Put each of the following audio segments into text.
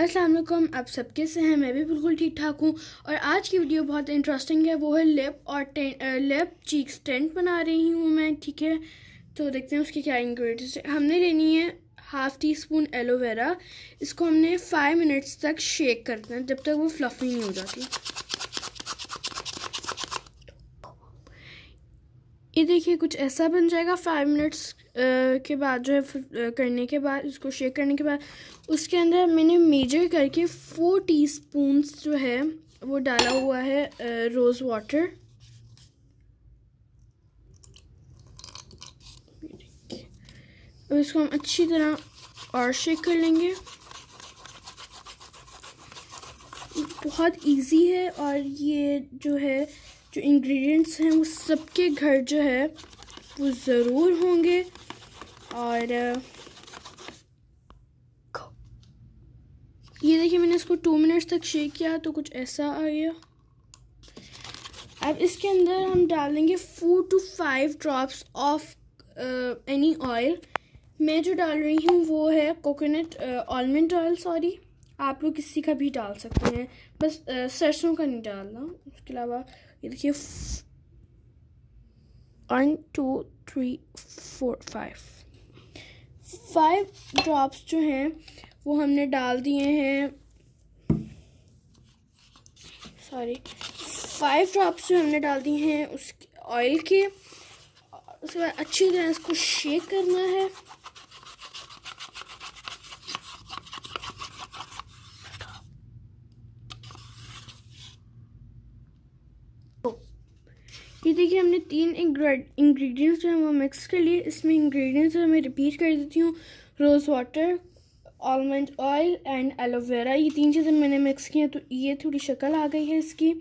असलम आप सब कैसे हैं? मैं भी बिल्कुल ठीक ठाक हूँ। और आज की वीडियो बहुत इंटरेस्टिंग है। वो है लिप और लिप चीक स्टेंट बना रही हूँ मैं, ठीक है? तो देखते हैं उसके क्या इंग्रेडिएंट्स हमने लेनी है हाफ़ टी स्पून एलोवेरा इसको हमने फाइव मिनट्स तक शेक करना है, जब तक वो फ्लफ़ी नहीं हो जाती। ये देखिए, कुछ ऐसा बन जाएगा फाइव मिनट्स के बाद जो है करने के बाद इसको शेक करने के बाद, उसके अंदर मैंने मेजर करके फोर टीस्पून्स जो है, वो डाला हुआ है रोज़ वाटर अब इसको हम अच्छी तरह और शेक कर लेंगे। बहुत इजी है और ये जो है जो इंग्रेडिएंट्स हैं, वो सबके घर जो है, वो ज़रूर होंगे। और ये देखिए, मैंने इसको टू मिनट्स तक शेक किया तो कुछ ऐसा आ गया। अब इसके अंदर हम डालेंगे four to five drops of any oil मैं जो डाल रही हूँ, वो है कोकोनट आलमंड ऑयल सॉरी आप लोग किसी का भी डाल सकते हैं। बस सरसों का नहीं डालना। उसके अलावा ये देखिए one two three four five five drops जो हैं, वो हमने डाल दिए हैं। सॉरी फाइव ड्रॉप्स जो हमने डाल दिए हैं उस ऑयल के। उसके बाद अच्छी तरह इसको शेक करना है। ये देखिए, हमने तीन इंग्रेडिएंट्स जो है वो मिक्स कर लिए। इसमें इंग्रेडिएंट्स जो मैं रिपीट कर देती हूँ। Rose water almond oil and aloe vera ये तीन चीज़ें मैंने मिक्स की हैं तो ये थोड़ी शक्ल आ गई है इसकी।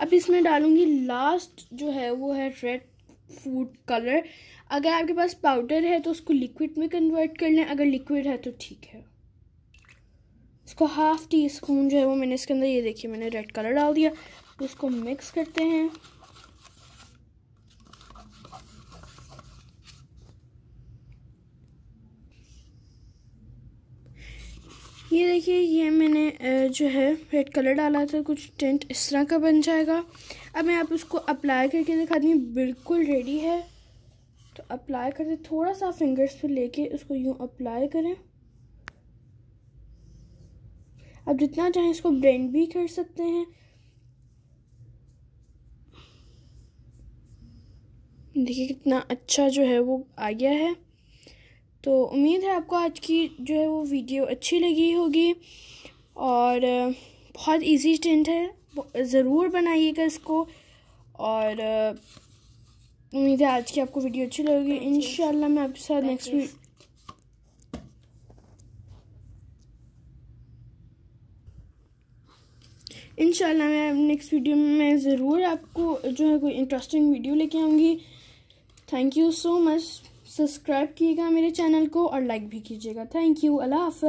अब इसमें डालूँगी लास्ट जो है, वो है रेड फ़ूड कलर अगर आपके पास पाउडर है तो उसको लिक्विड में कन्वर्ट कर लें। अगर लिक्विड है तो ठीक है। इसको हाफ़ टी स्पून जो है, वो मैंने इसके अंदर, ये देखिए, मैंने रेड कलर डाल दिया। तो इसको मिक्स करते हैं। ये देखिए, ये मैंने जो है रेड कलर डाला था। कुछ टेंट इस तरह का बन जाएगा। अब मैं आप उसको अप्लाई करके दिखाती हूँ बिल्कुल रेडी है। तो अप्लाई करते थोड़ा सा फिंगर्स पे लेके उसको यूँ अप्लाई करें। अब जितना चाहें इसको ब्लेंड भी कर सकते हैं। देखिए कितना अच्छा जो है वो आ गया है। तो उम्मीद है आपको आज की जो है वो वीडियो अच्छी लगी होगी और बहुत इजी टेंट है। ज़रूर बनाइएगा इसको और उम्मीद है आज की आपको वीडियो अच्छी लगेगी। इन मैं आपके साथ नेक्स्ट वीक इंशाल्लाह मैं नेक्स्ट वीडियो में ज़रूर आपको जो है कोई इंटरेस्टिंग वीडियो लेके आऊँगी। Thank you so much subscribe कीजिएगा मेरे चैनल को और लाइक भी कीजिएगा। Thank you Allah half